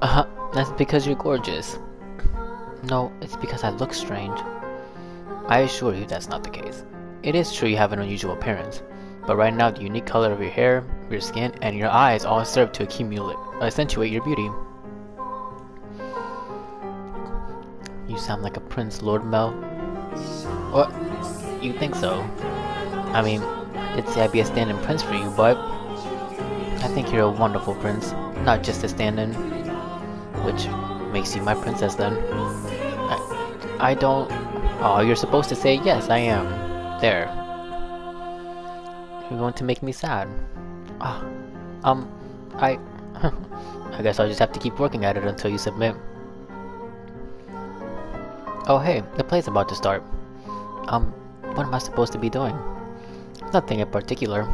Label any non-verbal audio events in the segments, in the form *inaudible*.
Uh-huh, that's because you're gorgeous. No, it's because I look strange. I assure you that's not the case. It is true you have an unusual appearance, but right now the unique color of your hair, your skin, and your eyes all serve to accumulate, accentuate your beauty. You sound like a prince, Lord Mel. What? You think so? I mean, I did say I'd be a stand-in prince for you, but I think you're a wonderful prince, not just a stand-in, which makes you my princess then. I, I don't... Oh, you're supposed to say yes, I am. There. You're going to make me sad. Ah, um, I... *laughs* I guess I'll just have to keep working at it until you submit. Oh hey, the play's about to start. Um, what am I supposed to be doing? Nothing in particular.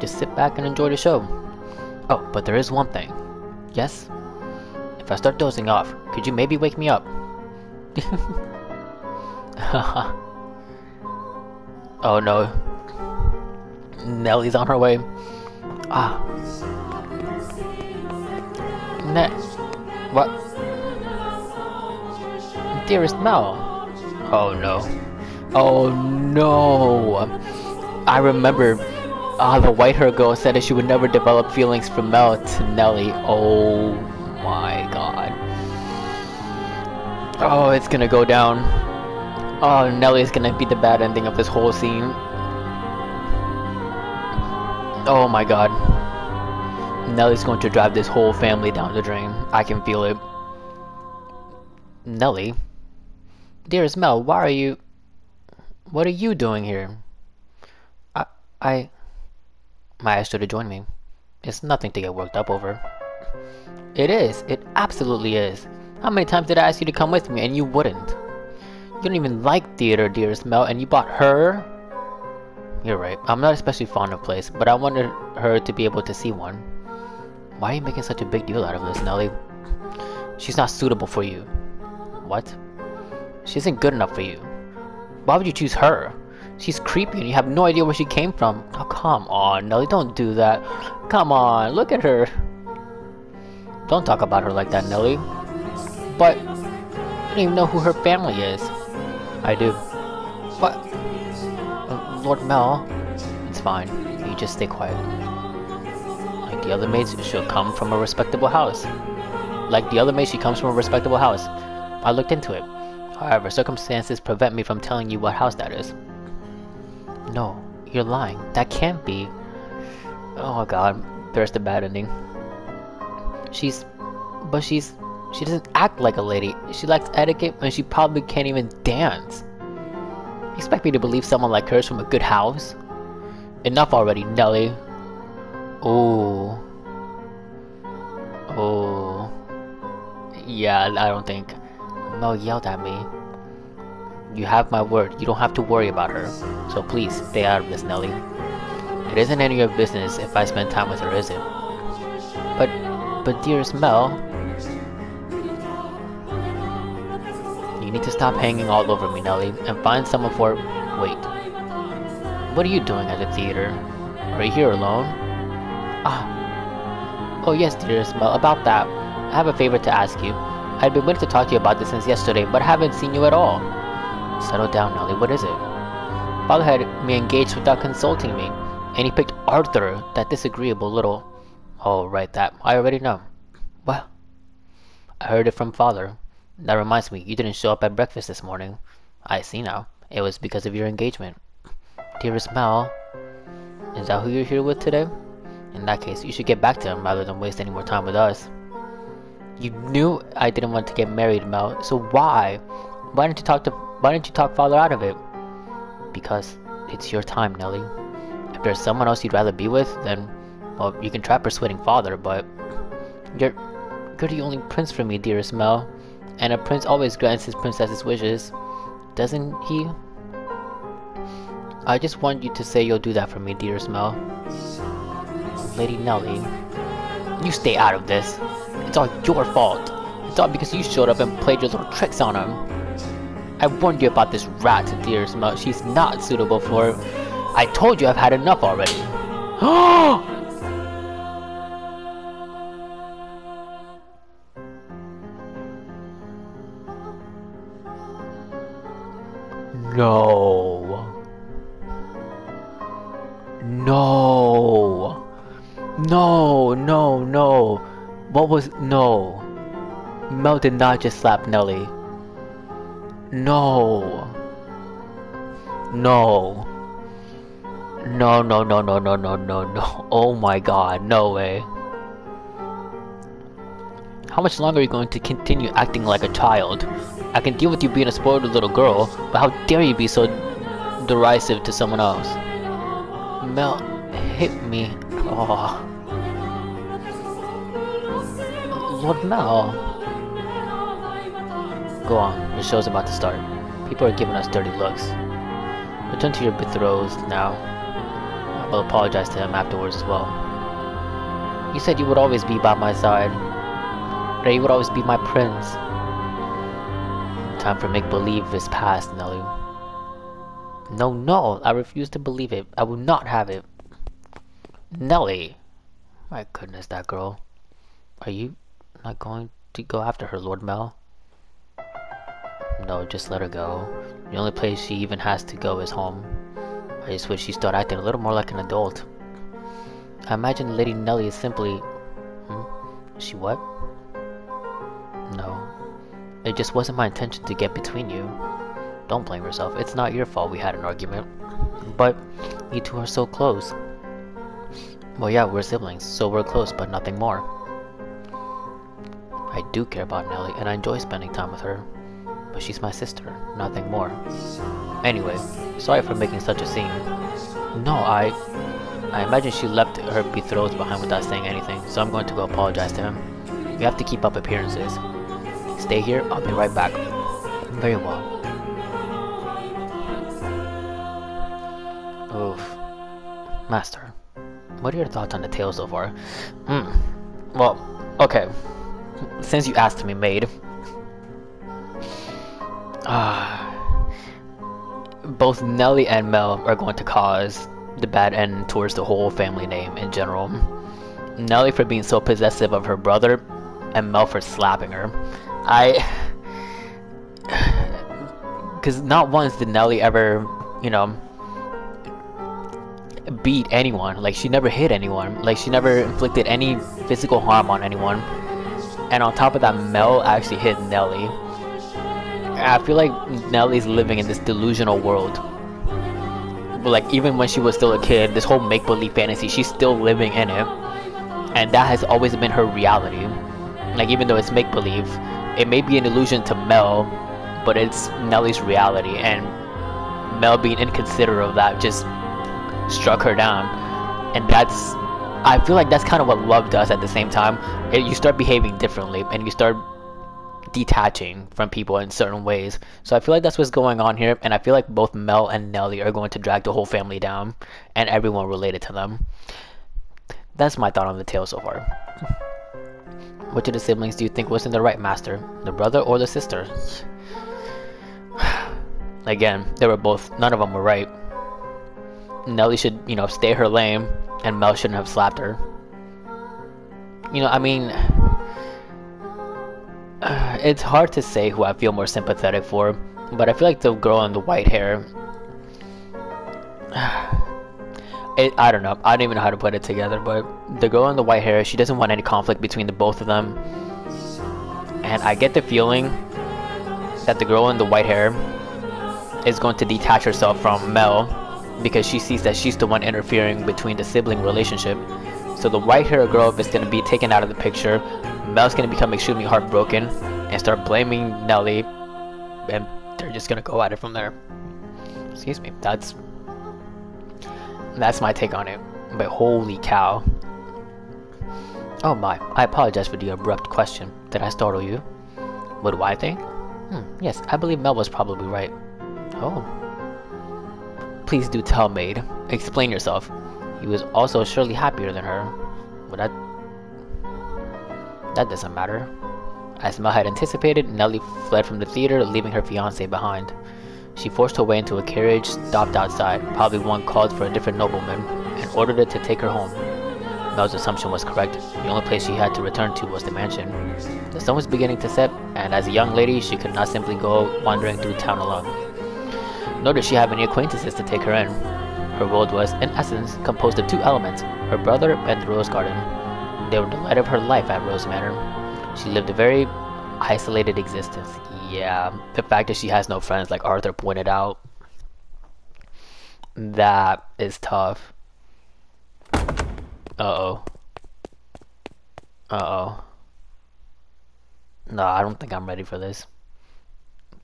Just sit back and enjoy the show. Oh, but there is one thing. Yes? If I start dozing off, could you maybe wake me up? *laughs* oh no. Nellie's on her way. Ah. Ne- What? Dearest Mel. Oh no. Oh no. I remember Ah, the white hair girl said that she would never develop feelings for Mel to Nellie. Oh my god. Oh, it's gonna go down. Oh, Nellie is gonna be the bad ending of this whole scene. Oh my god. Nellie's going to drive this whole family down the drain. I can feel it. Nellie? Dearest Mel, why are you... What are you doing here? I... I... I asked her to join me. It's nothing to get worked up over. It is. It absolutely is. How many times did I ask you to come with me and you wouldn't? You don't even like theater, dearest Mel, and you bought her? You're right. I'm not especially fond of plays, but I wanted her to be able to see one. Why are you making such a big deal out of this, Nellie? She's not suitable for you. What? She isn't good enough for you. Why would you choose her? She's creepy and you have no idea where she came from. Oh, come on, Nellie, don't do that. Come on, look at her. Don't talk about her like that, Nellie. But, I don't even know who her family is. I do. What? Uh, Lord Mel? It's fine. You just stay quiet. Like the other maids, she'll come from a respectable house. Like the other maid, she comes from a respectable house. I looked into it. However, circumstances prevent me from telling you what house that is. No, you're lying. That can't be. Oh god, there's the bad ending. She's. But she's. She doesn't act like a lady. She lacks etiquette and she probably can't even dance. You expect me to believe someone like her is from a good house? Enough already, Nellie. Oh. Oh. Yeah, I don't think. Mel yelled at me. You have my word. You don't have to worry about her. So please, stay out of this, Nellie. It isn't any of your business if I spend time with her, is it? But, but dearest Mel... You need to stop hanging all over me, Nellie, and find someone for... Wait. What are you doing at the theater? Are you here alone? Ah. Oh yes, dearest Mel, about that. I have a favor to ask you. I've been waiting to talk to you about this since yesterday, but I haven't seen you at all. Settle down, Nellie. What is it? Father had me engaged without consulting me, and he picked Arthur, that disagreeable little... Oh, right, that. I already know. Well, I heard it from Father. That reminds me, you didn't show up at breakfast this morning. I see now. It was because of your engagement. Dearest Mel, is that who you're here with today? In that case, you should get back to him rather than waste any more time with us. You knew I didn't want to get married, Mel, so why? Why didn't you talk to why didn't you talk father out of it? Because it's your time, Nellie. If there's someone else you'd rather be with, then well you can try persuading father, but you're you're the only prince for me, dearest Mel. And a prince always grants his princess's wishes. Doesn't he? I just want you to say you'll do that for me, dearest Mel. Lady Nellie. You stay out of this. It's all your fault. It's all because you showed up and played your little tricks on him. I warned you about this rat, dearest Mel. She's not suitable for... I told you I've had enough already. *gasps* *gasps* was. No. Mel did not just slap Nellie. No. No. No, no, no, no, no, no, no, no. Oh my god, no way. How much longer are you going to continue acting like a child? I can deal with you being a spoiled little girl, but how dare you be so derisive to someone else? Mel hit me. Oh. Lord now. Go on, the show's about to start. People are giving us dirty looks. Return to your betrothed now. I will apologize to him afterwards as well. You said you would always be by my side. That you would always be my prince. Time for make-believe is past, Nellie. No, no, I refuse to believe it. I will not have it. Nellie. My goodness, that girl. Are you not going to go after her, Lord Mel? No, just let her go. The only place she even has to go is home. I just wish she started acting a little more like an adult. I imagine Lady Nellie is simply... Hmm? She what? No. It just wasn't my intention to get between you. Don't blame yourself. It's not your fault we had an argument. But you two are so close. Well, yeah, we're siblings, so we're close, but nothing more. I do care about Nellie, and I enjoy spending time with her. But she's my sister, nothing more. Anyway, sorry for making such a scene. No, I... I imagine she left her betrothed behind without saying anything, so I'm going to go apologize to him. We have to keep up appearances. Stay here, I'll be right back. Very well. Oof. Master, what are your thoughts on the tale so far? Hmm. Well, okay. Since you asked me, maid. Ah. both Nellie and Mel are going to cause the bad end towards the whole family name in general. Nellie for being so possessive of her brother, and Mel for slapping her. I. *sighs* Because not once did Nellie ever, you know, beat anyone. Like, she never hit anyone. Like, she never inflicted any physical harm on anyone. And on top of that, Mel actually hit Nellie. I feel like Nellie's living in this delusional world. Like, even when she was still a kid, this whole make-believe fantasy, she's still living in it. And that has always been her reality. Like, even though it's make-believe, it may be an illusion to Mel, but it's Nellie's reality. And Mel being inconsiderate of that just struck her down. And that's, I feel like that's kind of what love does at the same time. It, you start behaving differently and you start detaching from people in certain ways. So I feel like that's what's going on here. And I feel like both Mel and Nellie are going to drag the whole family down and everyone related to them. That's my thought on the tale so far. Which of the siblings do you think was in the right master? The brother or the sister? *sighs* Again, they were both, none of them were right. Nellie should, you know, stay her lane, and Mel shouldn't have slapped her. You know, I mean, *sighs* it's hard to say who I feel more sympathetic for, but I feel like the girl in the white hair. *sighs* It, I don't know. I don't even know how to put it together, but the girl in the white hair, she doesn't want any conflict between the both of them. And I get the feeling that the girl in the white hair is going to detach herself from Mel because she sees that she's the one interfering between the sibling relationship. So the white hair girl is going to be taken out of the picture. Mel's going to become extremely heartbroken and start blaming Nellie, and they're just going to go at it from there. Excuse me. That's that's my take on it. But holy cow. Oh my, I apologize for the abrupt question. Did I startle you? What do I think? Hmm, yes, I believe Mel was probably right. Oh. Please do tell, maid. Explain yourself. He was also surely happier than her. But that... That doesn't matter. As Mel had anticipated, Nelly fled from the theater, leaving her fiancé behind. She forced her way into a carriage, stopped outside, probably one called for a different nobleman, and ordered it to take her home. Mel's assumption was correct. The only place she had to return to was the mansion. The sun was beginning to set, and as a young lady, she could not simply go wandering through town alone. Nor did she have any acquaintances to take her in. Her world was, in essence, composed of two elements her brother and the rose garden. They were the light of her life at Rose Manor. She lived a very isolated existence. Yeah, the fact that she has no friends, like Arthur pointed out, that is tough. Uh oh. Uh oh. No, I don't think I'm ready for this.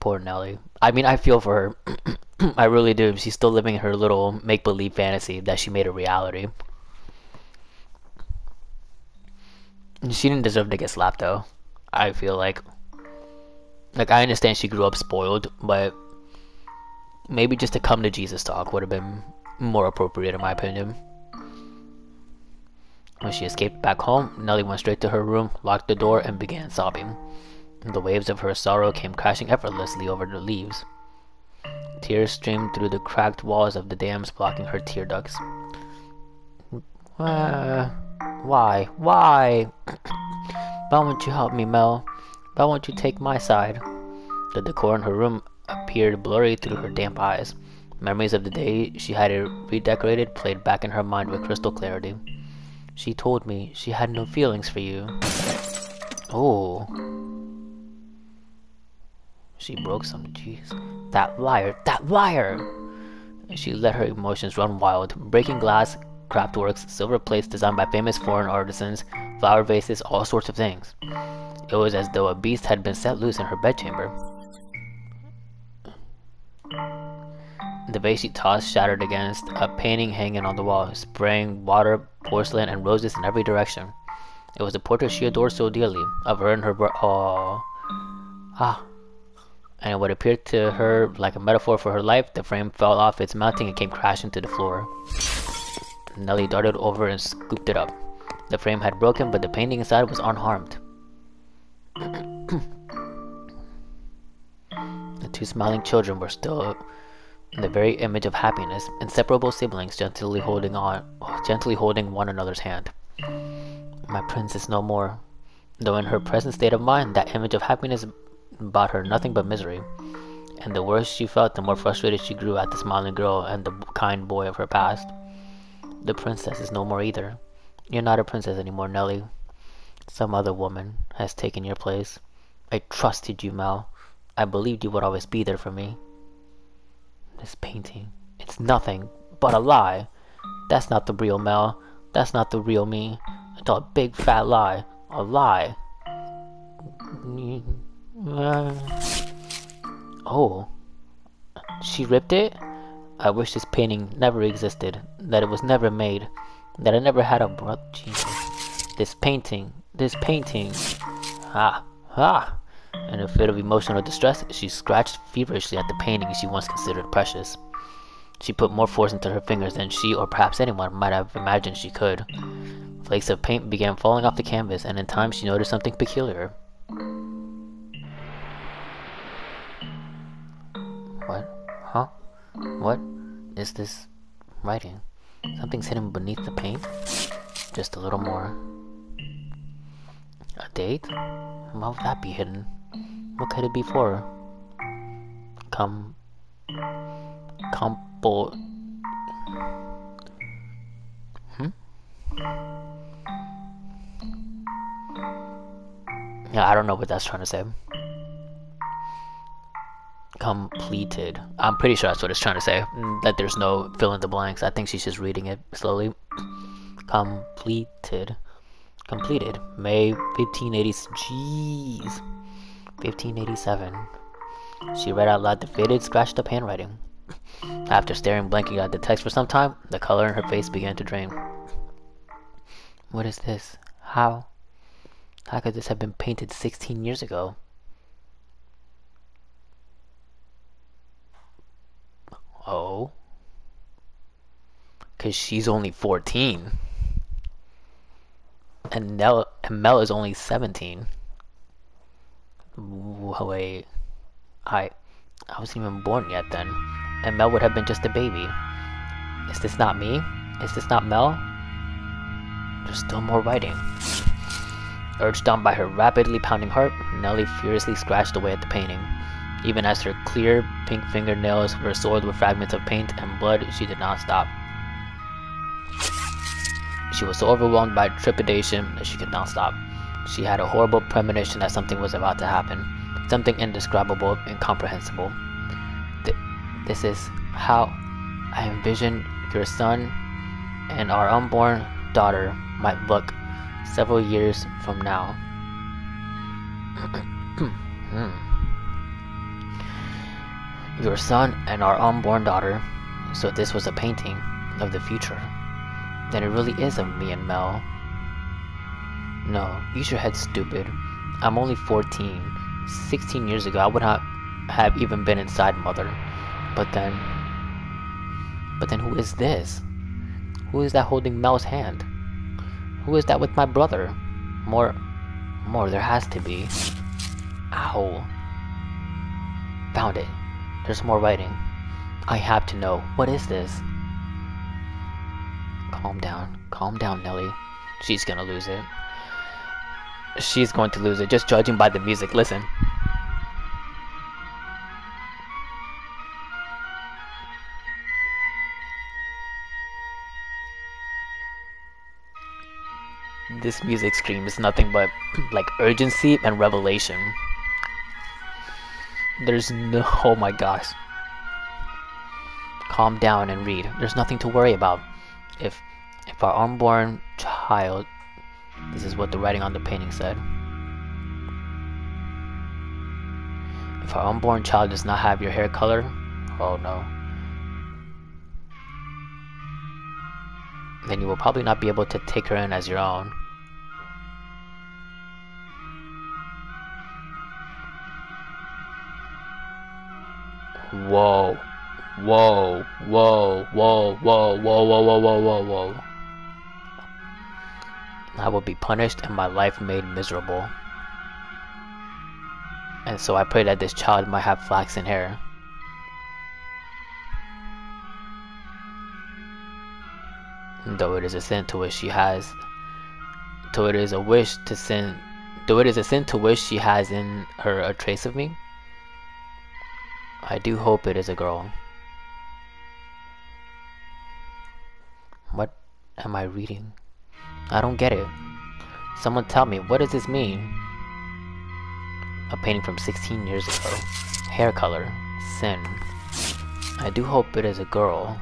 Poor Nellie. I mean, I feel for her. *clears throat* I really do. She's still living her little make believe fantasy that she made a reality. She didn't deserve to get slapped, though. I feel like. Like, I understand she grew up spoiled, but maybe just to come to Jesus talk would have been more appropriate, in my opinion. When she escaped back home, Nellie went straight to her room, locked the door, and began sobbing. The waves of her sorrow came crashing effortlessly over the leaves. Tears streamed through the cracked walls of the dams, blocking her tear ducts. Uh, why? Why? *clears throat* Why won't you help me, Mel? Why won't you take my side? The decor in her room appeared blurry through her damp eyes. Memories of the day she had it redecorated played back in her mind with crystal clarity. She told me she had no feelings for you. Oh. She broke some jeez. That liar, that liar! She let her emotions run wild, breaking glass, craftworks, silver plates designed by famous foreign artisans, flower vases, all sorts of things. It was as though a beast had been set loose in her bedchamber. The vase she tossed shattered against a painting hanging on the wall, spraying water, porcelain, and roses in every direction. It was a portrait she adored so dearly, of her and her bro- Oh. Ah, and what appeared to her oh. like a metaphor for her life, the frame fell off its mounting and came crashing to the floor. Nellie darted over and scooped it up. The frame had broken, but the painting inside was unharmed. *clears throat* the two smiling children were still the very image of happiness, inseparable siblings gently holding on, gently holding one another's hand. My prince is no more. Though in her present state of mind, that image of happiness brought her nothing but misery. And the worse she felt, the more frustrated she grew at the smiling girl and the kind boy of her past. The princess is no more either. You're not a princess anymore, Nellie. Some other woman has taken your place. I trusted you, Mel. I believed you would always be there for me. This painting, it's nothing but a lie. That's not the real Mel. That's not the real me. It's a big fat lie. A lie. Uh, oh. She ripped it? I wish this painting never existed. That it was never made. That I never had a brother. Jesus. This painting. This painting. Ah. Ah. In a fit of emotional distress, she scratched feverishly at the painting she once considered precious. She put more force into her fingers than she, or perhaps anyone, might have imagined she could. Flakes of paint began falling off the canvas, and in time she noticed something peculiar. What is this writing? Something's hidden beneath the paint? Just a little more. A date? Why would that be hidden? What could it be for? Come... Compo... Hmm? Yeah, I don't know what that's trying to say completed. I'm pretty sure that's what it's trying to say. Mm, that there's no fill in the blanks. I think she's just reading it slowly. Completed. Completed. May 1580. Jeez. 1587. She read out loud the faded, scratched up handwriting. After staring blankly at the text for some time, the color in her face began to drain. What is this? How? How could this have been painted 16 years ago? Oh. Because she's only 14. And, Nell, and Mel is only 17. Wait. I, I wasn't even born yet then. And Mel would have been just a baby. Is this not me? Is this not Mel? There's still more writing. Urged on by her rapidly pounding heart, Nellie furiously scratched away at the painting. Even as her clear pink fingernails were soiled with fragments of paint and blood, she did not stop. She was so overwhelmed by trepidation that she could not stop. She had a horrible premonition that something was about to happen, something indescribable, incomprehensible. Th this is how I envision your son and our unborn daughter might look several years from now. *clears throat* hmm. Your son and our unborn daughter. So this was a painting of the future. Then it really is of me and Mel. No, use your head stupid. I'm only 14. 16 years ago, I would not have even been inside Mother. But then... But then who is this? Who is that holding Mel's hand? Who is that with my brother? More... More, there has to be. Ow. Found it. There's more writing. I have to know. What is this? Calm down. Calm down, Nellie. She's gonna lose it. She's going to lose it, just judging by the music. Listen. This music screams nothing but *clears throat* like urgency and revelation. There's no oh my gosh. Calm down and read. There's nothing to worry about. If if our unborn child this is what the writing on the painting said. If our unborn child does not have your hair color, oh no. Then you will probably not be able to take her in as your own. Whoa. Whoa. Whoa. Whoa. Whoa. Whoa. Whoa. Whoa. Whoa. Whoa. Whoa. I will be punished and my life made miserable. And so I pray that this child might have flaxen hair. Though it is a sin to wish she has, though it is a wish to sin, though it is a sin to wish she has in her a trace of me, I do hope it is a girl. What am I reading? I don't get it. Someone tell me, what does this mean? A painting from 16 years ago. Hair color. Sin. I do hope it is a girl.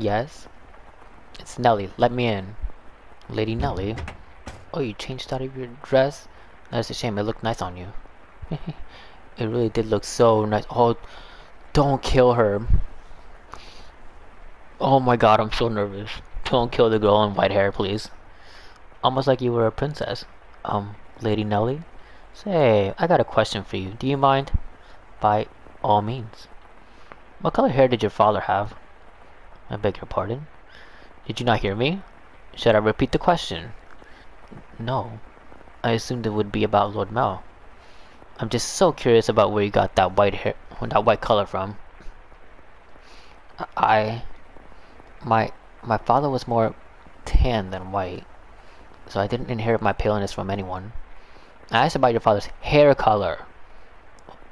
Yes? It's Nellie. Let me in. Lady Nellie? Oh, you changed out of your dress? That's a shame. It looked nice on you. *laughs* it really did look so nice. Oh, don't kill her. Oh my god, I'm so nervous. Don't kill the girl in white hair, please. Almost like you were a princess. Um, Lady Nellie? Say, I got a question for you. Do you mind? By all means. What color hair did your father have? I beg your pardon? Did you not hear me? Should I repeat the question? No. I assumed it would be about Lord Mel. I'm just so curious about where you got that white hair, that white color from. I, my, my father was more tan than white, so I didn't inherit my paleness from anyone. I asked about your father's hair color.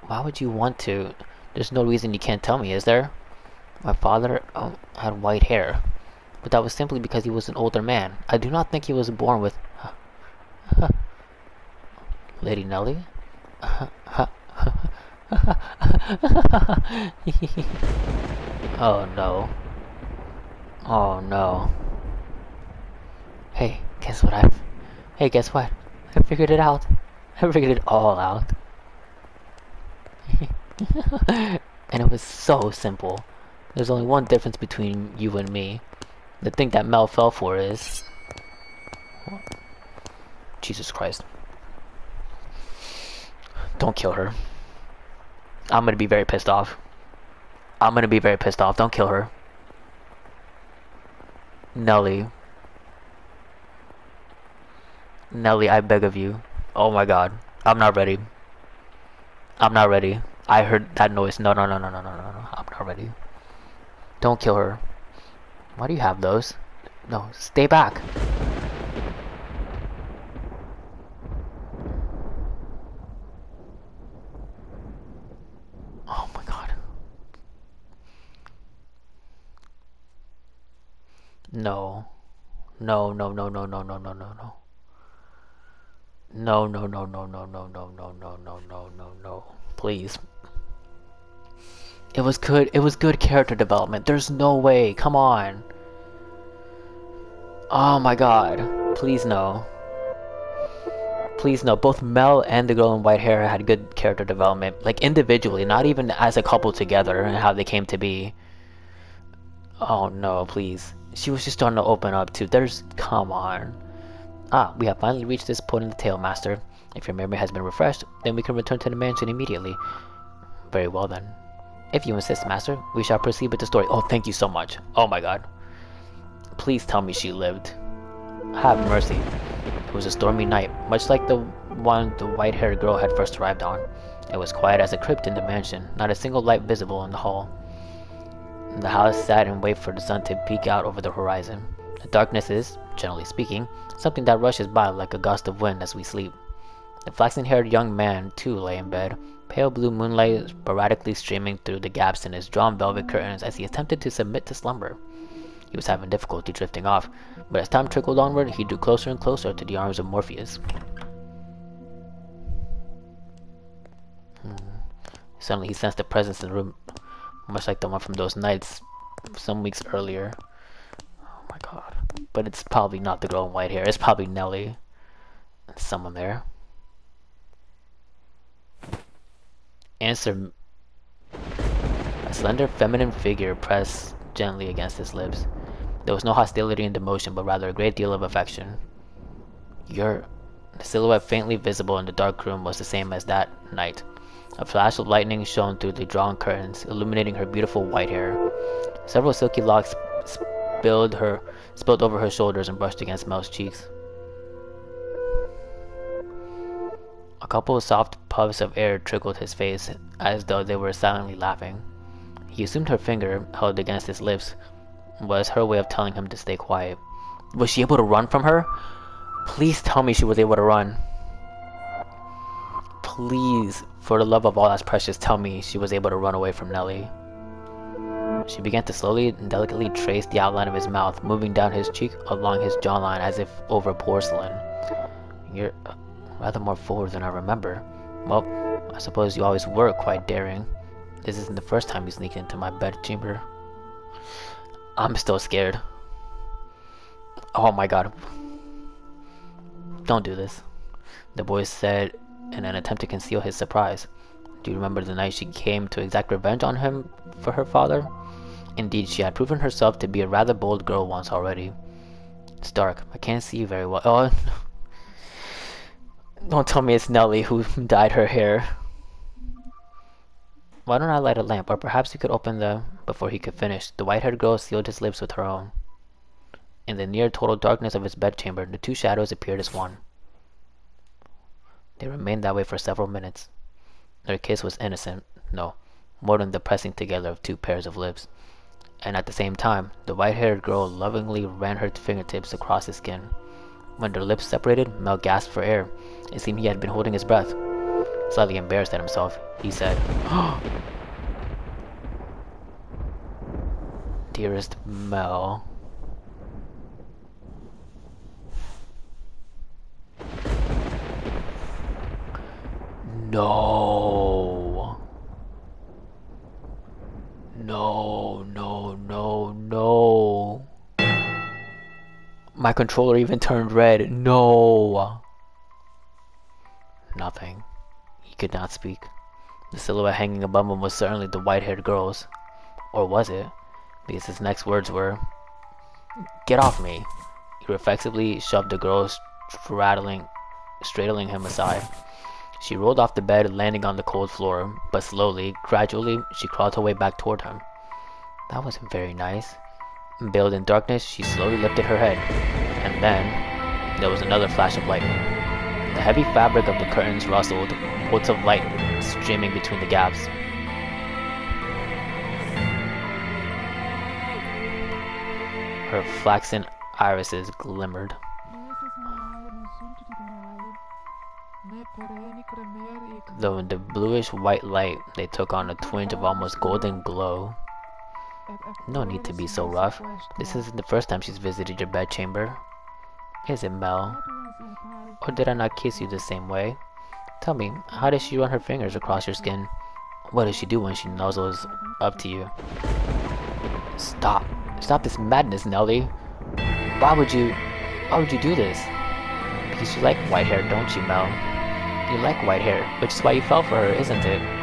Why would you want to? There's no reason you can't tell me, is there? My father um, had white hair but that was simply because he was an older man. I do not think he was born with... *laughs* Lady Nellie? *laughs* oh no. Oh no. Hey, guess what I... Hey, guess what? I figured it out. I figured it all out. *laughs* and it was so simple. There's only one difference between you and me. The thing that Mel fell for is... Jesus Christ. Don't kill her. I'm gonna be very pissed off. I'm gonna be very pissed off. Don't kill her. Nellie. Nellie, I beg of you. Oh my god. I'm not ready. I'm not ready. I heard that noise. No, no, no, no, no, no, no. I'm not ready. Don't kill her. Why do you have those? No, stay back. Oh my god. No. No, no, no, no, no, no, no, no, no. No, no, no, no, no, no, no, no, no, no, no, no, no. Please. It was good. It was good character development. There's no way. Come on. Oh my god. Please no. Please no. Both Mel and the girl in white hair had good character development. Like individually, not even as a couple together and how they came to be. Oh no, please. She was just starting to open up too. There's... Come on. Ah, we have finally reached this point in the tale, Master. If your memory has been refreshed, then we can return to the mansion immediately. Very well then. If you insist, Master, we shall proceed with the story. Oh, thank you so much. Oh my god. Please tell me she lived. Have mercy. It was a stormy night, much like the one the white-haired girl had first arrived on. It was quiet as a crypt in the mansion, not a single light visible in the hall. The house sat and waited for the sun to peek out over the horizon. The darkness is, generally speaking, something that rushes by like a gust of wind as we sleep. The flaxen-haired young man, too, lay in bed, pale blue moonlight sporadically streaming through the gaps in his drawn velvet curtains as he attempted to submit to slumber. He was having difficulty drifting off, but as time trickled onward, he drew closer and closer to the arms of Morpheus. Hmm. Suddenly he sensed a presence in the room, much like the one from those nights some weeks earlier. Oh my god. But it's probably not the girl in white hair. It's probably Nellie. Someone there. Answer. A slender feminine figure pressed gently against his lips. There was no hostility in the motion, but rather a great deal of affection. Your... The silhouette faintly visible in the dark room was the same as that night. A flash of lightning shone through the drawn curtains, illuminating her beautiful white hair. Several silky locks spilled her spilled over her shoulders and brushed against Mel's cheeks. A couple of soft puffs of air trickled his face, as though they were silently laughing. He assumed her finger, held against his lips, was her way of telling him to stay quiet. Was she able to run from her? Please tell me she was able to run. Please, for the love of all that's precious, tell me she was able to run away from Nellie. She began to slowly and delicately trace the outline of his mouth, moving down his cheek along his jawline as if over porcelain. You're rather more forward than I remember. Well, I suppose you always were quite daring. This isn't the first time you sneaked into my bedchamber. I'm still scared. Oh my god. Don't do this. The boy said in an attempt to conceal his surprise. Do you remember the night she came to exact revenge on him for her father? Indeed, she had proven herself to be a rather bold girl once already. It's dark. I can't see very well. Oh, *laughs* don't tell me it's Nellie who *laughs* dyed her hair. Why don't I light a lamp, or perhaps you could open the... Before he could finish, the white-haired girl sealed his lips with her own. In the near total darkness of his bedchamber, the two shadows appeared as one. They remained that way for several minutes. Their kiss was innocent, no, more than the pressing together of two pairs of lips and at the same time, the white-haired girl lovingly ran her fingertips across his skin. When their lips separated, Mel gasped for air. It seemed he had been holding his breath. Slightly embarrassed at himself, he said, *gasps* Dearest Mel. No. No, no, no, no. My controller even turned red. No. Nothing. He could not speak. The silhouette hanging above him was certainly the white-haired girl's. Or was it? Because his next words were, Get off me. He reflexively shoved the girl straddling, straddling him aside. She rolled off the bed, landing on the cold floor, but slowly, gradually, she crawled her way back toward him. That wasn't very nice. Veiled in darkness, she slowly lifted her head, and then there was another flash of lightning. The heavy fabric of the curtains rustled, bolts of light streaming between the gaps. Her flaxen irises glimmered. Though in the bluish white light, they took on a twinge of almost golden glow. No need to be so rough. This isn't the first time she's visited your bedchamber. Is it, Mel? Or did I not kiss you the same way? Tell me, how does she run her fingers across your skin? What does she do when she nuzzles up to you? Stop. Stop this madness, Nellie. Why would you... Why would you do this? Because you like white hair, don't you, Mel? You like white hair, which is why you fell for her, isn't it?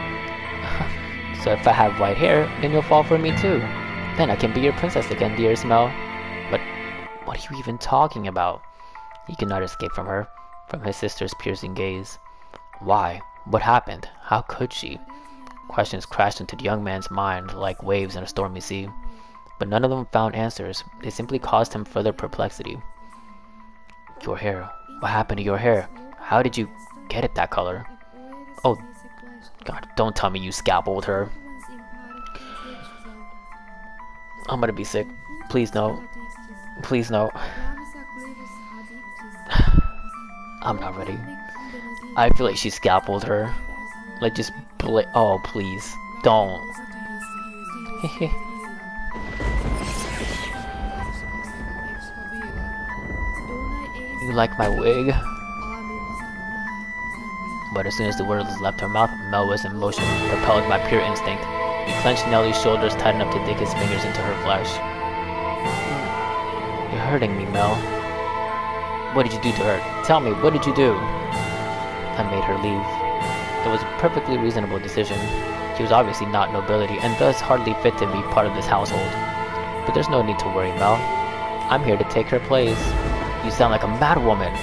So if I have white hair, then you'll fall for me too. Then I can be your princess again, dear Mel. But what are you even talking about? He could not escape from her, from his sister's piercing gaze. Why? What happened? How could she? Questions crashed into the young man's mind like waves in a stormy sea but none of them found answers. They simply caused him further perplexity. Your hair. What happened to your hair? How did you get it that color? Oh, God, don't tell me you scalpeled her. I'm gonna be sick. Please no. Please no. *sighs* I'm not ready. I feel like she scalpeled her. Like just oh please. Don't. *laughs* You like my wig? But as soon as the words left her mouth, Mel was in motion, propelled by pure instinct. He clenched Nellie's shoulders tight enough to dig his fingers into her flesh. You're hurting me, Mel. What did you do to her? Tell me, what did you do? I made her leave. It was a perfectly reasonable decision. She was obviously not nobility, and thus hardly fit to be part of this household. But there's no need to worry, Mel. I'm here to take her place. You sound like a mad woman.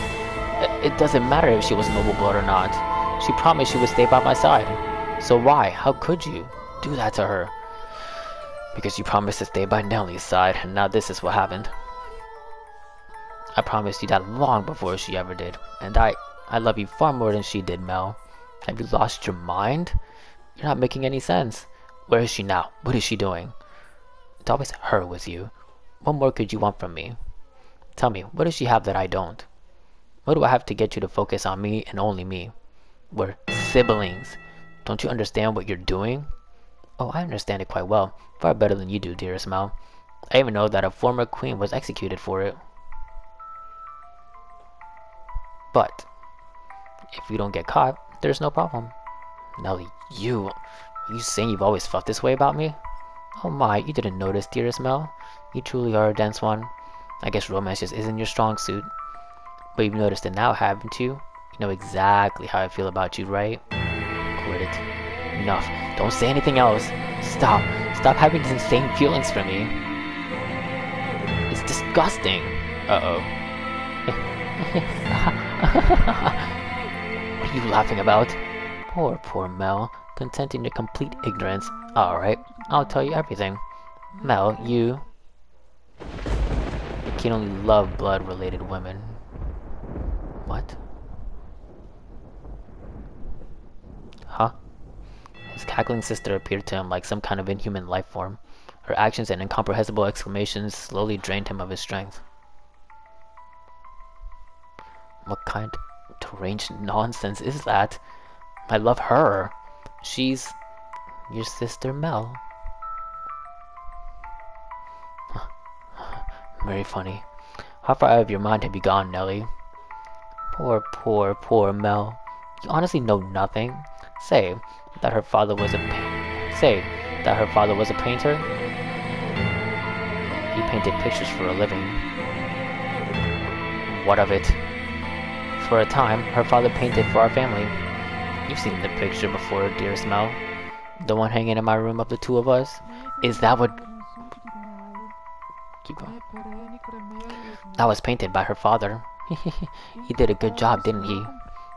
It doesn't matter if she was noble blood or not. She promised she would stay by my side. So why? How could you do that to her? Because you promised to stay by Nellie's side, and now this is what happened. I promised you that long before she ever did. And I, I love you far more than she did, Mel. Have you lost your mind? You're not making any sense. Where is she now? What is she doing? It's always her with you. What more could you want from me? Tell me, what does she have that I don't? What do I have to get you to focus on me and only me? We're siblings. Don't you understand what you're doing? Oh, I understand it quite well. Far better than you do, dearest Mel. I even know that a former queen was executed for it. But, if you don't get caught, there's no problem. Nellie, you... You saying you've always felt this way about me? Oh my, you didn't notice, dearest Mel. You truly are a dense one. I guess romance just isn't your strong suit. But you've noticed it now, haven't you? You know exactly how I feel about you, right? Quit it. Enough. Don't say anything else. Stop. Stop having these insane feelings for me. It's disgusting. Uh-oh. *laughs* what are you laughing about? Poor, poor Mel. Content in your complete ignorance. Alright, I'll tell you everything. Mel, you can only love blood-related women. What? Huh? His cackling sister appeared to him like some kind of inhuman life form. Her actions and incomprehensible exclamations slowly drained him of his strength. What kind of deranged nonsense is that? I love her. She's your sister Mel. *sighs* Very funny. How far out of your mind have you gone, Nellie? Poor, poor, poor Mel. You honestly know nothing? Say that her father was a say that her father was a painter. He painted pictures for a living. What of it? For a time, her father painted for our family. You've seen the picture before, dearest Mel. The one hanging in my room of the two of us. Is that what Keep. That was painted by her father. *laughs* he did a good job, didn't he?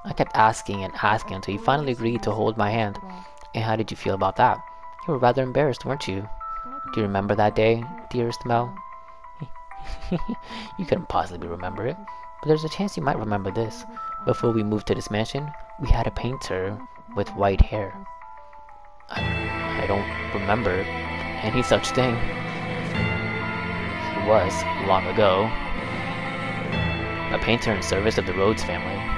I kept asking and asking until he finally agreed to hold my hand. And how did you feel about that? You were rather embarrassed, weren't you? Do you remember that day, dearest Mel? *laughs* you couldn't possibly remember it, but there's a chance you might remember this. Before we moved to this mansion, we had a painter with white hair. I, I don't remember any such thing. He was, long ago, a painter in service of the Rhodes family.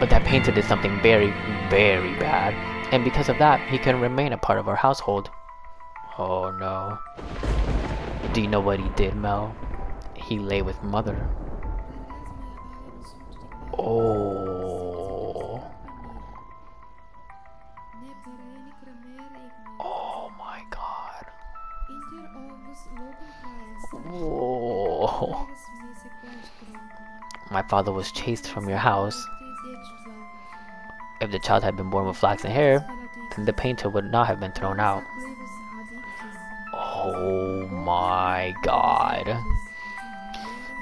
But that painter did something very, very bad, and because of that, he couldn't remain a part of our household. Oh no. Do you know what he did, Mell? He lay with Mother. Oh. Oh my god. Oh. My father was chased from your house. If the child had been born with flaxen hair, then the painter would not have been thrown out. Oh my god.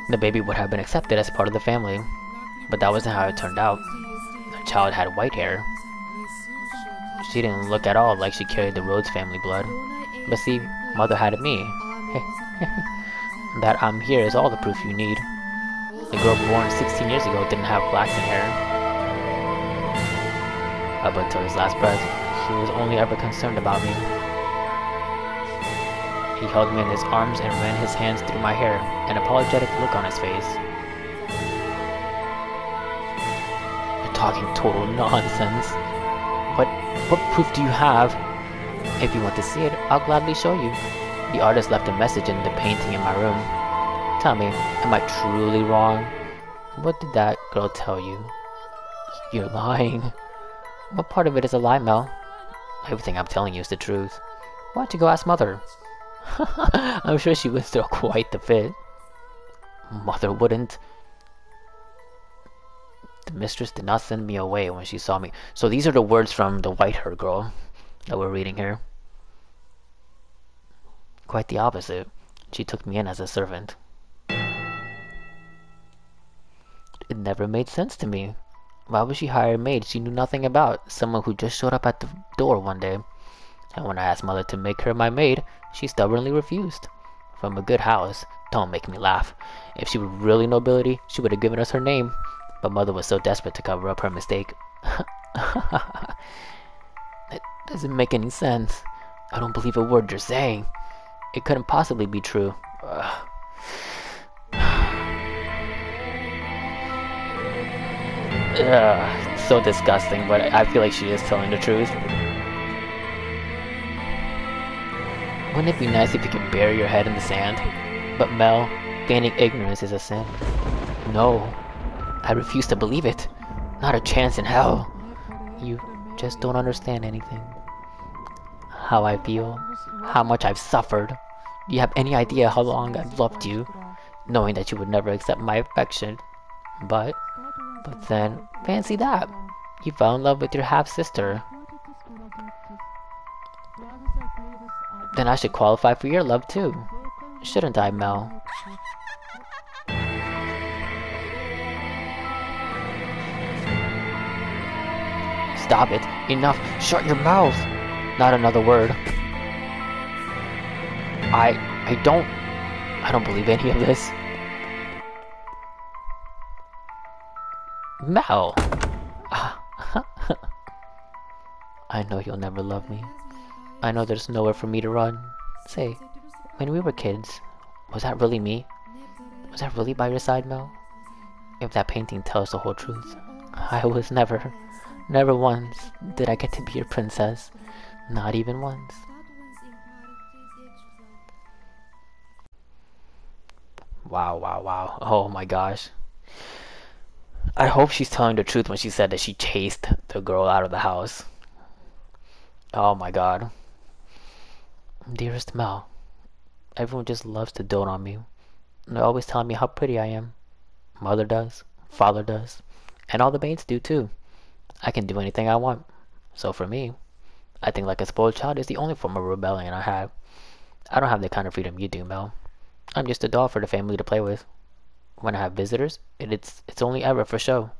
The baby would have been accepted as part of the family. But that wasn't how it turned out. The child had white hair. She didn't look at all like she carried the Rhodes family blood. But see, mother had me. *laughs* that I'm here is all the proof you need. The girl born 16 years ago didn't have flaxen hair. Up until his last breath, he was only ever concerned about me. He held me in his arms and ran his hands through my hair, an apologetic look on his face. You're talking total nonsense. What what proof do you have? If you want to see it, I'll gladly show you. The artist left a message in the painting in my room. Tell me, am I truly wrong? What did that girl tell you? You're lying. What part of it is a lie, Mell? Everything I'm telling you is the truth. Why don't you go ask Mother? *laughs* I'm sure she would throw quite the fit. Mother wouldn't. The mistress did not send me away when she saw me. So these are the words from the white hair girl that we're reading here. Quite the opposite. She took me in as a servant. It never made sense to me. Why would she hire a maid she knew nothing about? Someone who just showed up at the door one day. And when I asked mother to make her my maid, she stubbornly refused. From a good house, don't make me laugh. If she were really nobility, she would have given us her name. But mother was so desperate to cover up her mistake. *laughs* it doesn't make any sense. I don't believe a word you're saying. It couldn't possibly be true. Ugh. Ugh, so disgusting, but I feel like she is telling the truth. Wouldn't it be nice if you could bury your head in the sand? But Mell, feigning ignorance is a sin. No, I refuse to believe it. Not a chance in hell. You just don't understand anything. How I feel, how much I've suffered. Do you have any idea how long I've loved you, knowing that you would never accept my affection? But, but then, fancy that. You fell in love with your half-sister. Then I should qualify for your love too. Shouldn't I, Mell? Stop it. Enough. Shut your mouth. Not another word. I... I don't... I don't believe any of this. Mell! *laughs* I know you'll never love me. I know there's nowhere for me to run. Say, when we were kids, was that really me? Was that really by your side, Mell? If that painting tells the whole truth, I was never, never once did I get to be your princess. Not even once. Wow, wow, wow. Oh my gosh. I hope she's telling the truth when she said that she chased the girl out of the house. Oh my god. Dearest Mell, everyone just loves to dote on me. They're always telling me how pretty I am. Mother does, father does, and all the maids do too. I can do anything I want. So for me, I think like a spoiled child is the only form of rebellion I have. I don't have the kind of freedom you do, Mell. I'm just a doll for the family to play with. When I have visitors, it, it's it's only ever for show.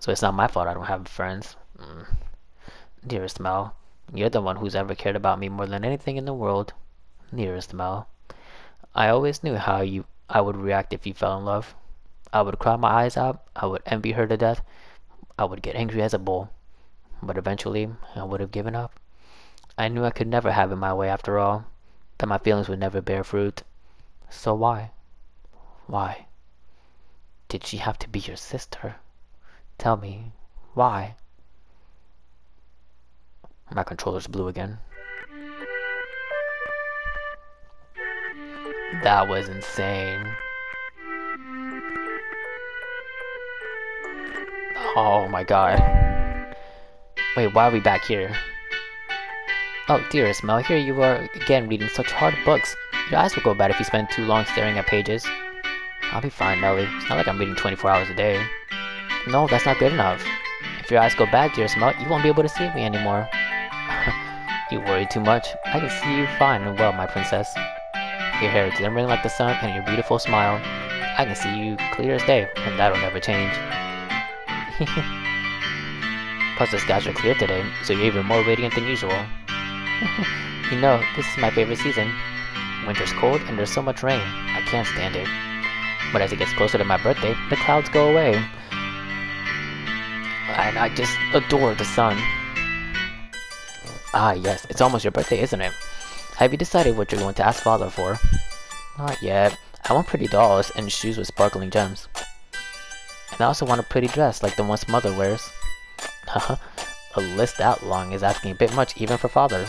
So it's not my fault I don't have friends. Mm. Dearest Mell, you're the one who's ever cared about me more than anything in the world. Dearest Mell, I always knew how you I would react if you fell in love. I would cry my eyes out, I would envy her to death, I would get angry as a bull. But eventually, I would have given up. I knew I could never have it my way after all, that my feelings would never bear fruit. So why? Why? Did she have to be your sister? Tell me, why? My controller's blue again. That was insane. Oh my god. Wait, why are we back here? Oh, dearest Mell, here you are again reading such hard books. Your eyes will go bad if you spend too long staring at pages. I'll be fine, Nellie. It's not like I'm reading 24 hours a day. No, that's not good enough. If your eyes go bad, dearest Mell, you won't be able to see me anymore. *laughs* you worry too much. I can see you fine and well, my princess. Your hair is glimmering like the sun and your beautiful smile. I can see you clear as day, and that'll never change. *laughs* Plus the skies are clear today, so you're even more radiant than usual. *laughs* you know, this is my favorite season. Winter's cold and there's so much rain. I can't stand it. But as it gets closer to my birthday, the clouds go away. And I just adore the sun. Ah, yes, it's almost your birthday, isn't it? Have you decided what you're going to ask father for? Not yet. I want pretty dolls and shoes with sparkling gems. And I also want a pretty dress like the ones mother wears. *laughs* Haha, a list that long is asking a bit much even for father.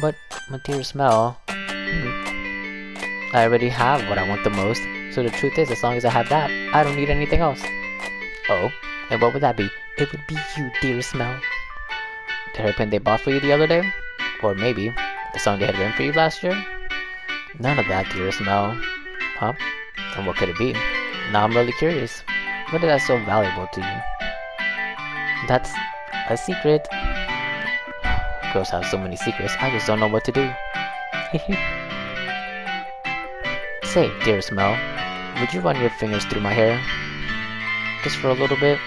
But, my dear Mell, hmm, I already have what I want the most, so the truth is, as long as I have that, I don't need anything else. Oh, and what would that be? It would be you, dearest Mell. The hairpin they bought for you the other day? Or maybe, the song they had written for you last year? None of that, dearest Mell. Huh? And what could it be? Now I'm really curious. What is that so valuable to you? That's a secret. Girls have so many secrets, I just don't know what to do. *laughs* Say, dearest Mell, would you run your fingers through my hair? Just for a little bit?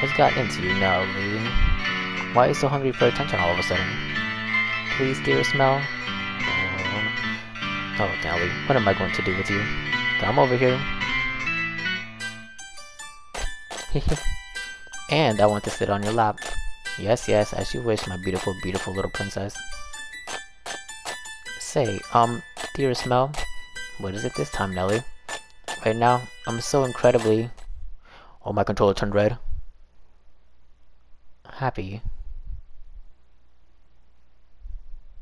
What's got into you now, lady? Why are you so hungry for attention all of a sudden? Please, dear Mell? Oh, oh Nellie, what am I going to do with you? Come over here. *laughs* and I want to sit on your lap. Yes, yes, as you wish, my beautiful, beautiful little princess. Say, um, dearest Mell, what is it this time, Nellie? Right now, I'm so incredibly... Oh, my controller turned red. Happy.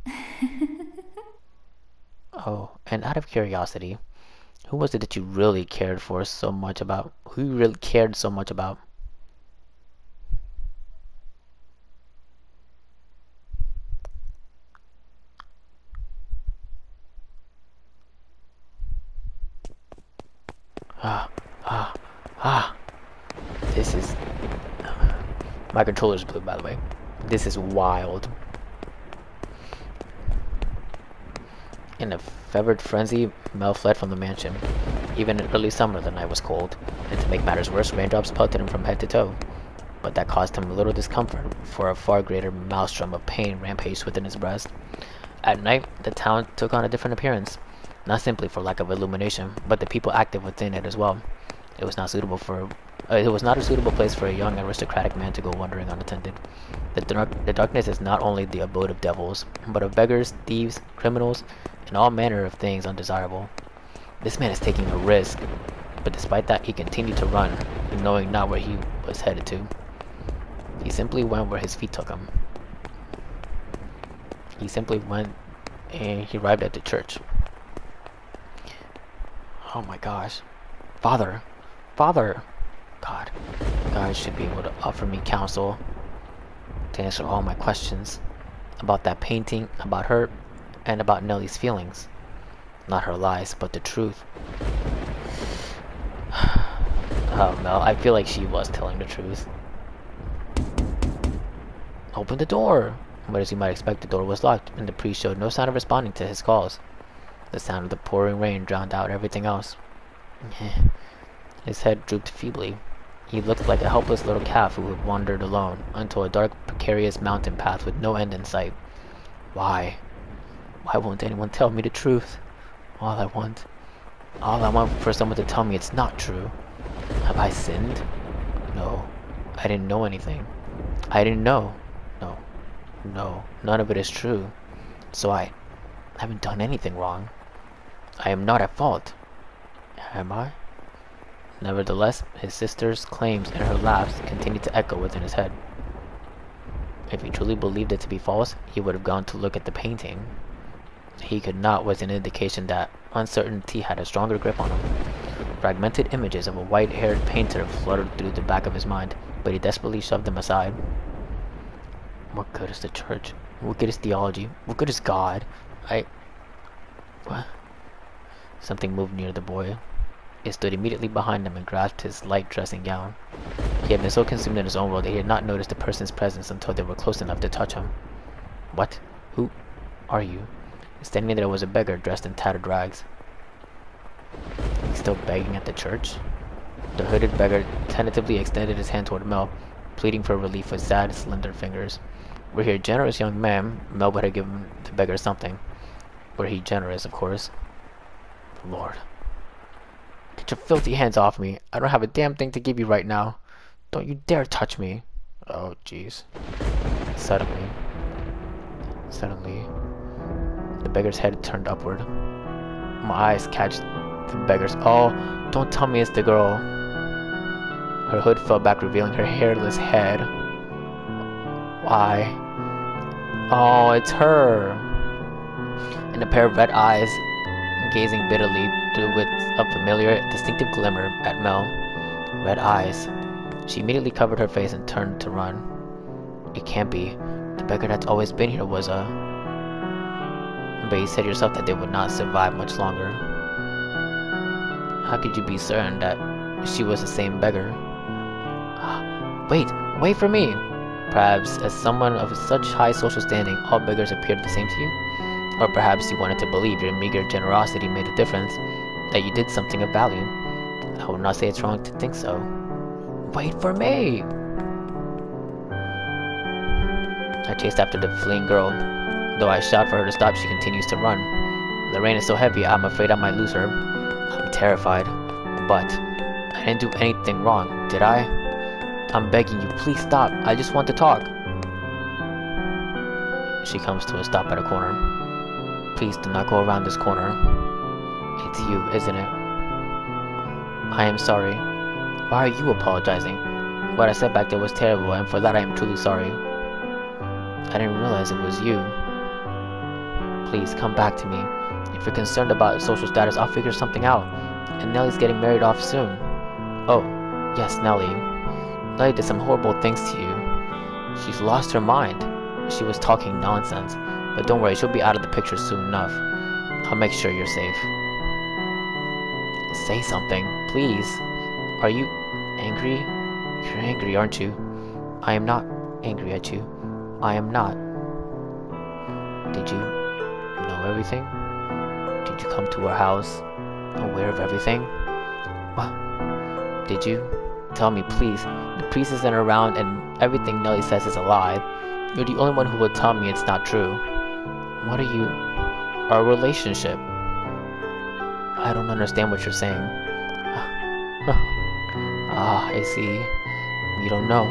*laughs* oh, and out of curiosity, who was it that you really cared for so much about? Who you really cared so much about? Ah, ah, ah. This is... Controller's blue, by the way. This is wild. In a fevered frenzy, Mell fled from the mansion. Even in early summer, the night was cold, and to make matters worse, raindrops pelted him from head to toe. But that caused him little discomfort, for a far greater maelstrom of pain rampaged within his breast. At night, the town took on a different appearance not simply for lack of illumination, but the people active within it as well. It was not suitable for uh, it was not a suitable place for a young aristocratic man to go wandering unattended. The, dark, the darkness is not only the abode of devils, but of beggars, thieves, criminals, and all manner of things undesirable. This man is taking a risk, but despite that he continued to run, knowing not where he was headed to. He simply went where his feet took him. He simply went and he arrived at the church, Oh my gosh. Father. Father. God. God should be able to offer me counsel to answer all my questions about that painting, about her, and about Nellie's feelings. Not her lies, but the truth. *sighs* oh no, I feel like she was telling the truth. Open the door! But as you might expect, the door was locked, and the priest showed no sign of responding to his calls. The sound of the pouring rain drowned out everything else. *sighs* His head drooped feebly. He looked like a helpless little calf who had wandered alone until a dark, precarious mountain path with no end in sight. Why? Why won't anyone tell me the truth? All I want, All I want for someone to tell me it's not true. Have I sinned? No. I didn't know anything. I didn't know. No. No. None of it is true. So I haven't done anything wrong. I am not at fault. Am I? Nevertheless, his sister's claims and her laughs continued to echo within his head. If he truly believed it to be false, he would have gone to look at the painting. He could not was an indication that uncertainty had a stronger grip on him. Fragmented images of a white-haired painter fluttered through the back of his mind, but he desperately shoved them aside. What good is the church? What good is theology? What good is God? I... What? Something moved near the boy. It stood immediately behind him and grasped his light dressing gown. He had been so consumed in his own world that he had not noticed the person's presence until they were close enough to touch him. What? Who are you? Standing there was a beggar dressed in tattered rags. Still begging at the church? The hooded beggar tentatively extended his hand toward Mell, pleading for relief with sad, slender fingers. Were he a generous young man, Mell would have given the beggar something. Were he generous, of course. Lord. Get your filthy hands off me. I don't have a damn thing to give you right now. Don't you dare touch me. Oh, jeez. Suddenly. Suddenly. The beggar's head turned upward. My eyes catch the beggar's. Oh, don't tell me it's the girl. Her hood fell back, revealing her hairless head. Why? Oh, it's her. And a pair of red eyes gazing bitterly through with a familiar, distinctive glimmer at Mell. Red eyes. She immediately covered her face and turned to run. It can't be. The beggar that's always been here was a... But you said yourself that they would not survive much longer. How could you be certain that she was the same beggar? *gasps* Wait, wait for me! Perhaps, as someone of such high social standing, all beggars appeared the same to you? Or perhaps you wanted to believe your meager generosity made a difference, that you did something of value. I would not say it's wrong to think so. Wait for me! I chased after the fleeing girl. Though I shout for her to stop, she continues to run. The rain is so heavy, I'm afraid I might lose her. I'm terrified. But, I didn't do anything wrong, did I? I'm begging you, please stop. I just want to talk. She comes to a stop at a corner. Please do not go around this corner. It's you, isn't it? I am sorry. Why are you apologizing? What I said back there was terrible, and for that I am truly sorry. I didn't realize it was you. Please, come back to me. If you're concerned about social status, I'll figure something out. And Nellie's getting married off soon. Oh, yes, Nellie. Nellie did some horrible things to you. She's lost her mind. She was talking nonsense. But don't worry, she'll be out of the picture soon enough. I'll make sure you're safe. Say something, please. Are you angry? You're angry, aren't you? I am not angry at you. I am not. Did you know everything? Did you come to our house aware of everything? What? Did you? Tell me, please. The priest isn't around and everything Nellie says is a lie. You're the only one who will tell me it's not true. What are you? Our relationship. I don't understand what you're saying. *laughs* ah, I see. You don't know.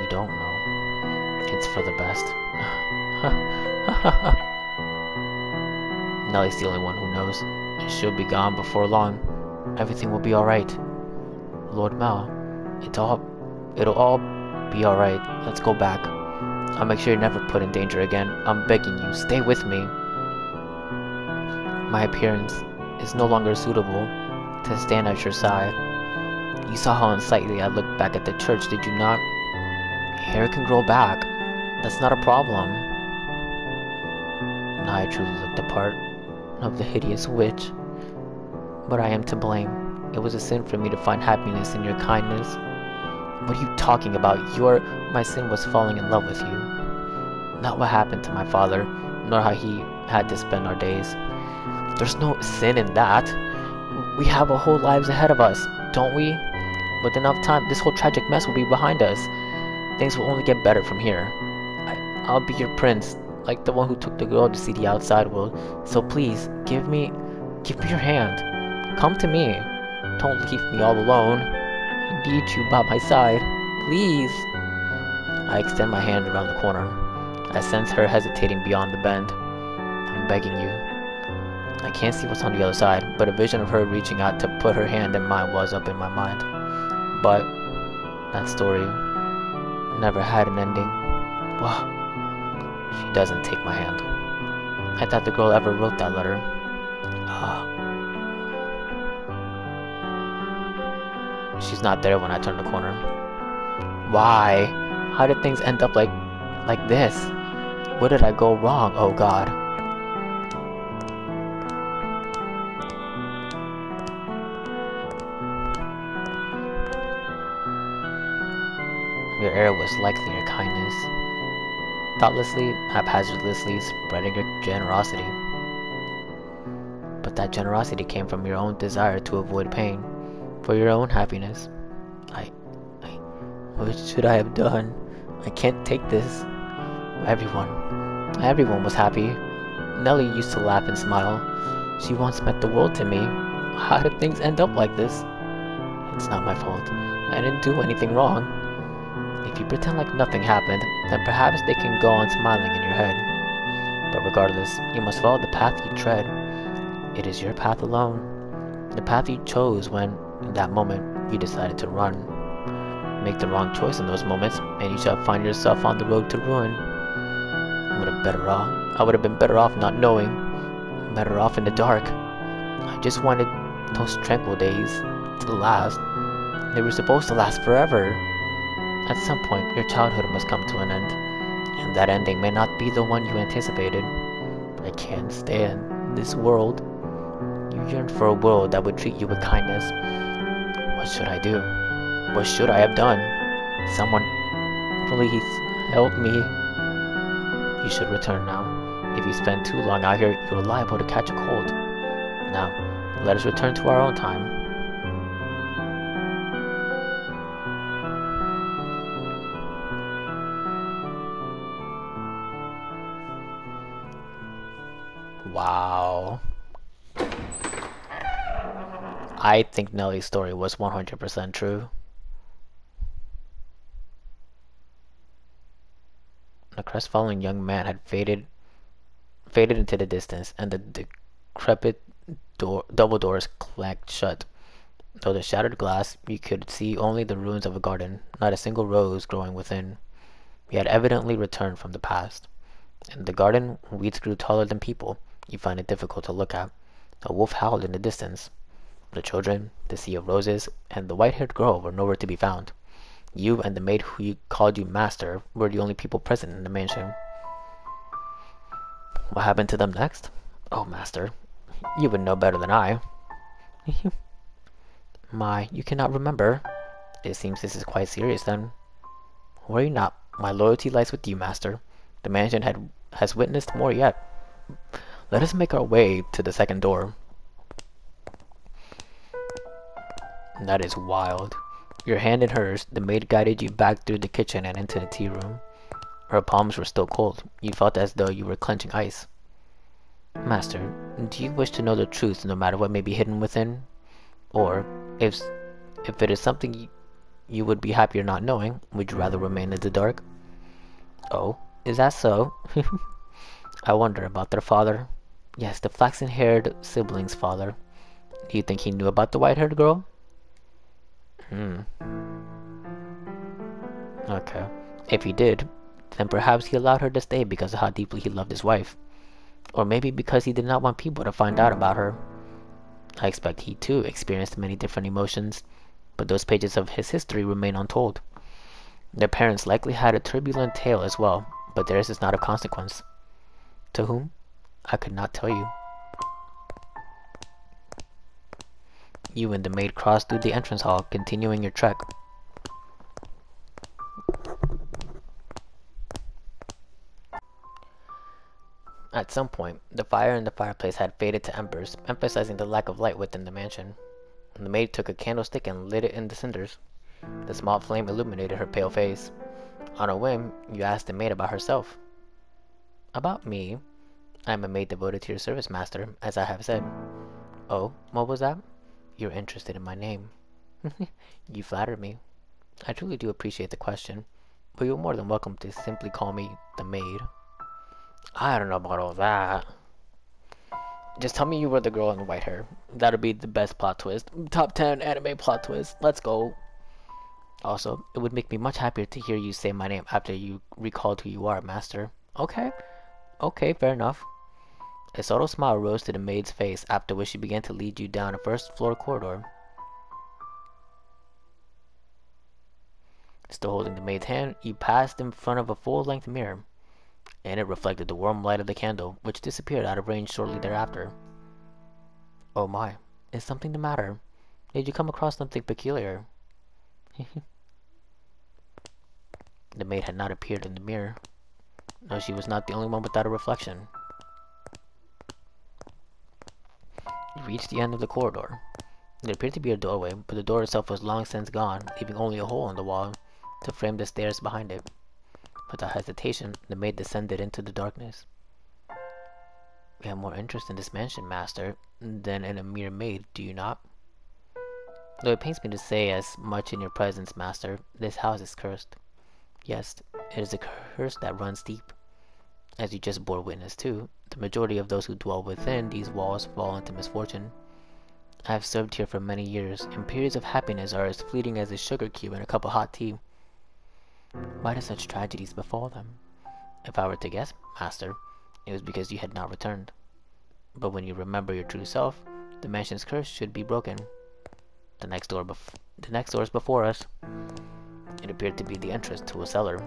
You don't know. It's for the best. *laughs* Nellie's the only one who knows. She'll be gone before long. Everything will be alright. Lord Mell, it's all... It'll all be alright. Let's go back. I'll make sure you're never put in danger again. I'm begging you, stay with me. My appearance is no longer suitable to stand at your side. You saw how unsightly I looked back at the church, did you not? Hair can grow back. That's not a problem. I truly look the part of the hideous witch. But I am to blame. It was a sin for me to find happiness in your kindness. What are you talking about? Your my sin was falling in love with you. Not what happened to my father, nor how he had to spend our days. There's no sin in that. We have our whole lives ahead of us, don't we? With enough time, this whole tragic mess will be behind us. Things will only get better from here. I, I'll be your prince, like the one who took the girl to see the outside world. So please, give me, give me your hand. come to me. Don't leave me all alone. I need you by my side. Please. I extend my hand around the corner. I sense her hesitating beyond the bend. I'm begging you. I can't see what's on the other side, but a vision of her reaching out to put her hand in mine was up in my mind. But that story never had an ending. Well, she doesn't take my hand. I thought the girl ever wrote that letter. Ah. She's not there when I turn the corner. Why? How did things end up like like this? Where did I go wrong? Oh god. Your error was likely your kindness. Thoughtlessly, haphazardly spreading your generosity. But that generosity came from your own desire to avoid pain, for your own happiness. I... I... What should I have done? I can't take this. Everyone... Everyone was happy. Nellie used to laugh and smile. She once meant the world to me. How did things end up like this? It's not my fault. I didn't do anything wrong. If you pretend like nothing happened, then perhaps they can go on smiling in your head. But regardless, you must follow the path you tread. It is your path alone. The path you chose when, in that moment, you decided to run. Make the wrong choice in those moments, and you shall find yourself on the road to ruin. I would have better off. I would have been better off not knowing. Better off in the dark. I just wanted those tranquil days to last. They were supposed to last forever. At some point, your childhood must come to an end, and that ending may not be the one you anticipated. I can't stand this world. You yearn for a world that would treat you with kindness. What should I do? What should I have done? Someone, please, help me. You should return now. If you spend too long out here, you're liable to catch a cold. Now, let us return to our own time. Wow. I think Nellie's story was 100% true. The crestfallen young man had faded faded into the distance, and the decrepit door, double doors clanked shut. Through the shattered glass, you could see only the ruins of a garden, not a single rose growing within. He had evidently returned from the past. In the garden, weeds grew taller than people, you find it difficult to look at. A wolf howled in the distance. The children, the sea of roses, and the white-haired girl were nowhere to be found. You and the maid who called you master were the only people present in the mansion. What happened to them next? Oh, master, you would know better than I. *laughs* My, you cannot remember. It seems this is quite serious then. Worry not, my loyalty lies with you, master. The mansion had, has witnessed more yet. Let us make our way to the second door. That is wild. Your hand in hers, the maid guided you back through the kitchen and into the tea room. Her palms were still cold. You felt as though you were clenching ice. Master, do you wish to know the truth no matter what may be hidden within? Or, if, if it is something you would be happier not knowing, would you rather remain in the dark? Oh, is that so? *laughs* I wonder about their father. Yes, the flaxen-haired sibling's father. Do you think he knew about the white-haired girl? Hmm. Okay. If he did, then perhaps he allowed her to stay because of how deeply he loved his wife. Or maybe because he did not want people to find out about her. I expect he too experienced many different emotions, but those pages of his history remain untold. Their parents likely had a turbulent tale as well, but theirs is not of consequence. To whom? I could not tell you. You and the maid crossed through the entrance hall, continuing your trek. At some point, the fire in the fireplace had faded to embers, emphasizing the lack of light within the mansion. The maid took a candlestick and lit it in the cinders. The small flame illuminated her pale face. On a whim, you asked the maid about herself. About me? I am a maid devoted to your service, master, as I have said. Oh, what was that? You're interested in my name. *laughs* you flatter me. I truly do appreciate the question, but you're more than welcome to simply call me the maid. I don't know about all that. Just tell me you were the girl in the white hair. That'll be the best plot twist. Top 10 anime plot twist. Let's go. Also, it would make me much happier to hear you say my name after you recalled who you are, Master. Okay. Okay, fair enough. A subtle smile rose to the maid's face, after which she began to lead you down a first floor corridor. Still holding the maid's hand, you passed in front of a full-length mirror, and it reflected the warm light of the candle, which disappeared out of range shortly thereafter. Oh my, is something the matter? Did you come across something peculiar? *laughs* The maid had not appeared in the mirror. No, she was not the only one without a reflection. Reached the end of the corridor. There appeared to be a doorway, but the door itself was long since gone, leaving only a hole in the wall to frame the stairs behind it. Without hesitation, the maid descended into the darkness. You have more interest in this mansion, master, than in a mere maid, do you not? Though it pains me to say as much in your presence, master, this house is cursed. Yes, it is a curse that runs deep. As you just bore witness to, the majority of those who dwell within these walls fall into misfortune. I have served here for many years, and periods of happiness are as fleeting as a sugar cube in a cup of hot tea. Why do such tragedies befall them? If I were to guess, master, it was because you had not returned. But when you remember your true self, the mansion's curse should be broken. The next door, the next door is before us. It appeared to be the entrance to a cellar.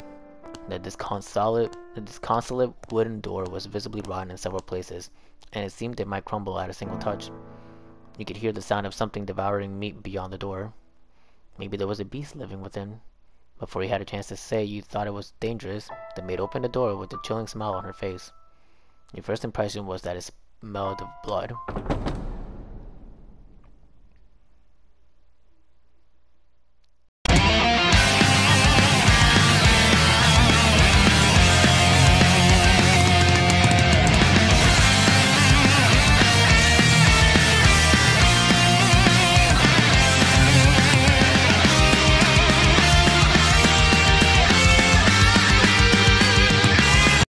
The disconsolate, the disconsolate wooden door was visibly rotten in several places, and it seemed it might crumble at a single touch. You could hear the sound of something devouring meat beyond the door. Maybe there was a beast living within. Before you had a chance to say you thought it was dangerous, the maid opened the door with a chilling smile on her face. Your first impression was that it smelled of blood.